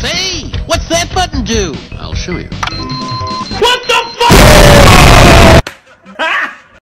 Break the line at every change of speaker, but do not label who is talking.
Say, What's that button do?
I'll show you.